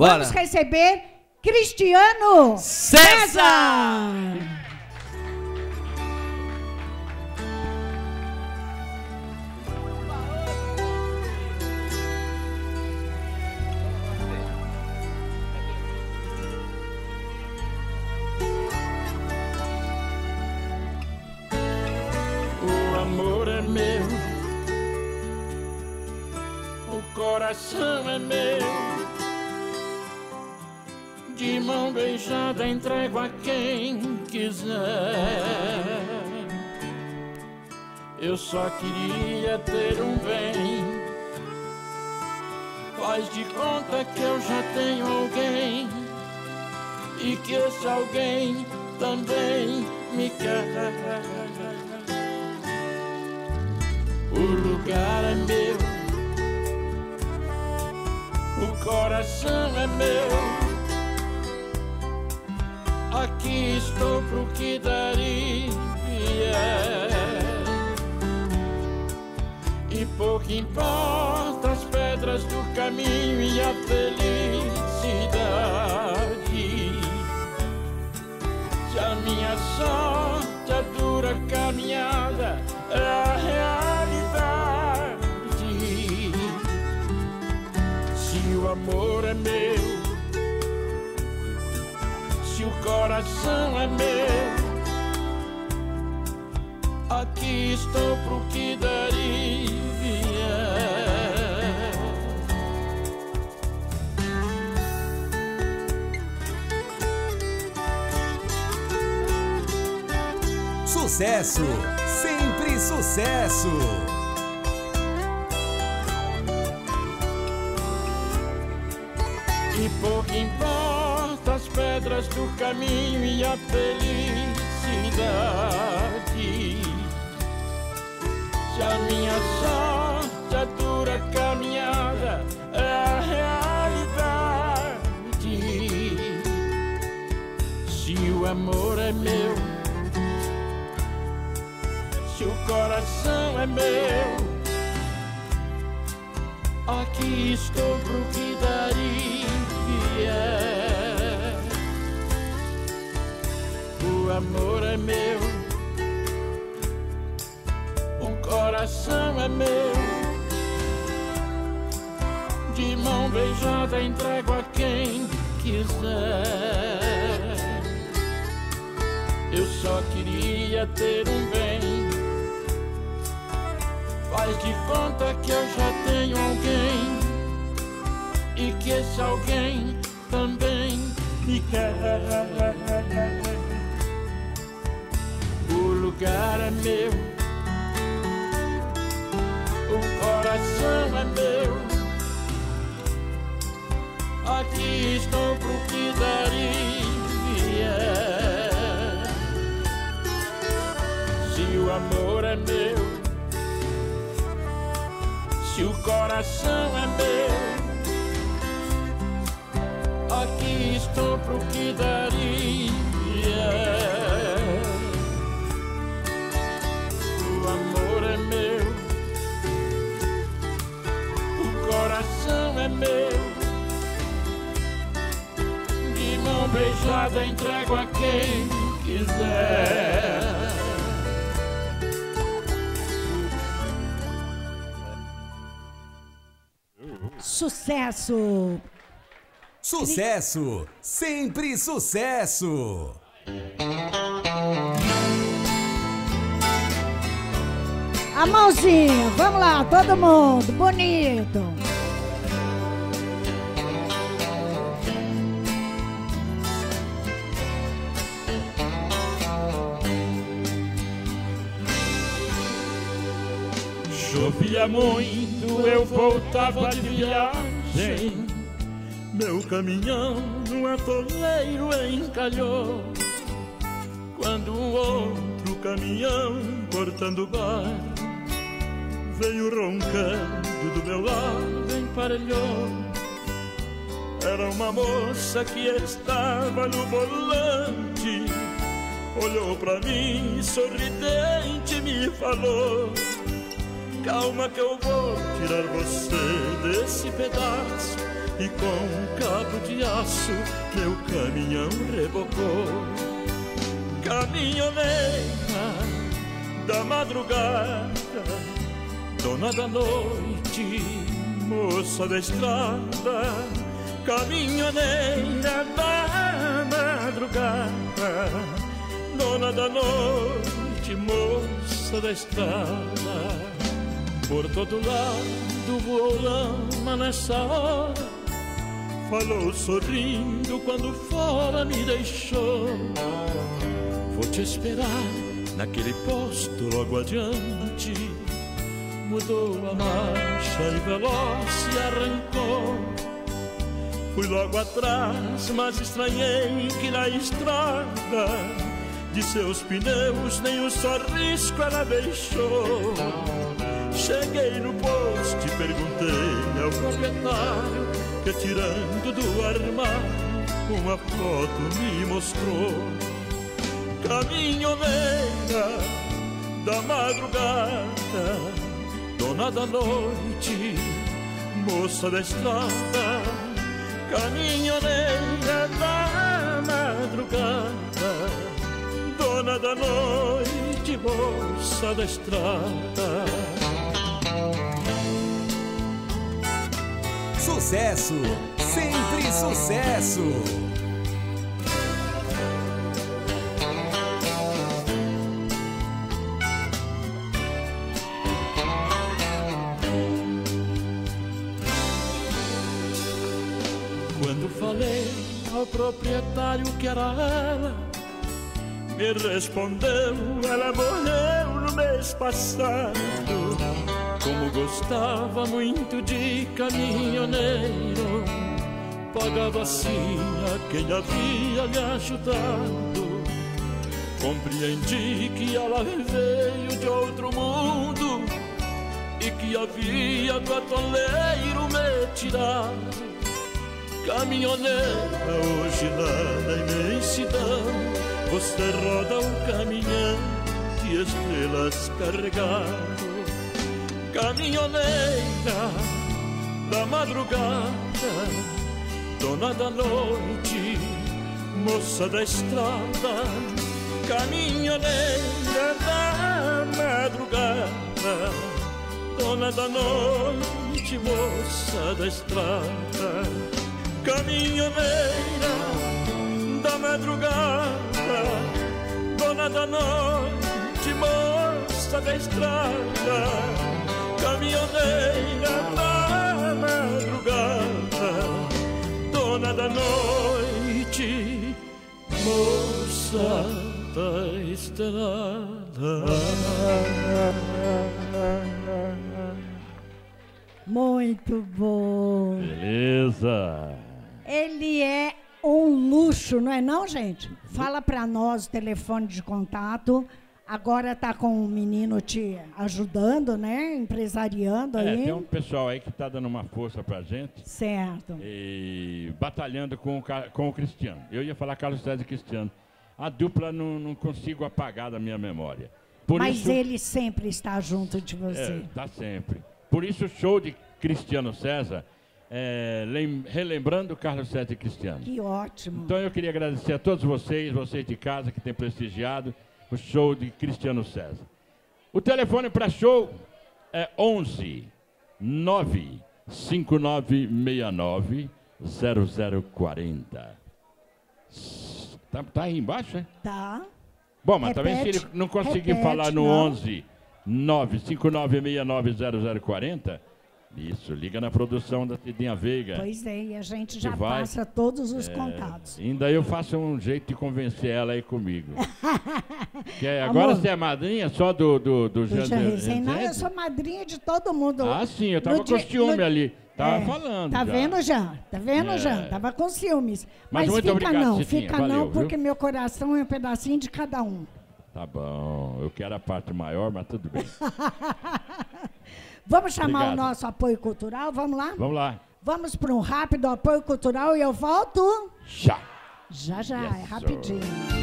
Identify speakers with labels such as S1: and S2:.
S1: Bora.
S2: Vamos receber Cristiano
S1: César.
S2: César.
S3: O amor é meu, o coração é meu. Beijada entrego a quem quiser. Eu só queria ter um bem. Faz de conta que eu já tenho alguém e que esse alguém também me quer. O lugar é meu, o coração Aqui estou pro que daria. E pouco importa as pedras do caminho e a felicidade. Coração é meu, aqui estou pro que daria.
S4: Sucesso, sempre sucesso.
S3: E pouco importa pedras do caminho e a felicidade. Se a minha sorte, a dura caminhada é a realidade. Se o amor é meu, se o coração é meu. Aqui estou meu. De mão beijada entrego a quem quiser. Eu só queria ter um bem. Faz de conta que eu já tenho alguém e que esse alguém também me quer. O lugar é meu, Aqui estou pro que daria. Se o amor é meu se o coração é meu, aqui estou pro que daria. Beijada entrego a quem quiser.
S2: Sucesso.
S4: Sucesso, sempre sucesso.
S2: A mãozinha, vamos lá, todo mundo, bonito.
S3: Chovia muito, eu voltava de viagem. Meu caminhão num atoleiro encalhou. Quando um outro caminhão cortando bar veio roncando do meu lado, emparelhou. Era uma moça que estava no volante. Olhou pra mim, sorridente, me falou. Calma que eu vou tirar você desse pedaço E com um cabo de
S5: passo, meu caminhão rebocou. Caminhoneira da madrugada, dona da noite, moça da estrada, caminhoneira da madrugada, dona da noite, moça da estrada. Por todo lado voou lama nessa hora. Falou sorrindo quando fora me deixou. Vou te esperar naquele posto logo adiante. Mudou a marcha e veloz se arrancou. Fui logo atrás, mas estranhei que na estrada De seus pneus nem um sorrisco ela deixou Cheguei no posto e perguntei ao proprietário Que tirando do armário uma foto me mostrou. Caminhoneira da madrugada Dona da noite, moça da estrada. Caminhoneira da madrugada Dona da noite, moça da estrada
S4: Sucesso, sempre sucesso.
S5: Quando falei ao proprietário que era ela, me respondeu: ela morreu no mês passado. Como gostava muito de caminhoneiro, pagava assim a quem havia lhe ajudado. Compreendi que ela veio de outro mundo e que havia do atoleiro me tirado. Caminhoneira, hoje lá na imensidão, você roda um caminhão de estrelas carregado caminhoneira da madrugada, dona da noite, moça da estrada, caminhoneira da madrugada, dona da noite, moça da estrada, caminhoneira da madrugada, dona da noite, moça da estrada caminhoneira da madrugada, dona da noite, moça da estrada.
S2: Muito bom.
S6: Beleza.
S2: Ele é um luxo, não é não, gente? Fala para nós o telefone de contato. Agora está com um menino te ajudando, né? Empresariando
S6: É,
S2: aí.
S6: tem um pessoal aí que está dando uma força pra gente
S2: Certo.
S6: e batalhando com o, com o Cristiano. Eu ia falar Carlos César e Cristiano. A dupla não, não consigo apagar da minha memória. Por
S2: Mas
S6: isso,
S2: ele sempre está junto de você.
S6: É, tá sempre. Por isso o show de Cristiano César, é, lem- relembrando Carlos César e Cristiano.
S2: Que ótimo.
S6: Então eu queria agradecer a todos vocês, vocês de casa que têm prestigiado o show de Cristiano César. O telefone para show é 11 9 5969 0040. Tá, tá aí embaixo, é?
S2: Tá?
S6: Bom, mas também se
S2: Repete,
S6: ele não conseguir
S2: repete,
S6: falar no
S2: não.
S6: 11 95969 0040, isso, liga na produção da Cidinha Veiga.
S2: Pois é, e a gente já
S6: vai.
S2: passa todos os contatos.
S6: Ainda eu faço um jeito de convencer ela aí comigo. Que é- agora
S2: Amor.
S6: você é madrinha só do, do, do,
S2: Do
S6: Jean
S2: Jean Rezende. Não, eu sou madrinha de todo mundo.
S6: Ah, sim, eu tava
S2: No
S6: com
S2: dia-
S6: ciúme
S2: no-
S6: ali. Tava
S2: É,
S6: falando.
S2: Tá
S6: já.
S2: vendo já? Tá vendo
S6: É.
S2: já? Tava com ciúmes.
S6: Mas
S2: Mas, fica
S6: obrigado,
S2: não,
S6: Cidinha,
S2: fica
S6: valeu,
S2: não,
S6: viu?
S2: porque meu coração é um pedacinho de cada um.
S6: Tá bom, eu quero a parte maior, mas tudo bem.
S2: Vamos chamar
S6: Obrigado.
S2: o nosso apoio cultural? Vamos lá?
S6: Vamos lá.
S2: Vamos para um rápido apoio cultural e eu volto
S6: Já.
S2: já já,
S6: Yes,
S2: é
S6: sir.
S2: rapidinho.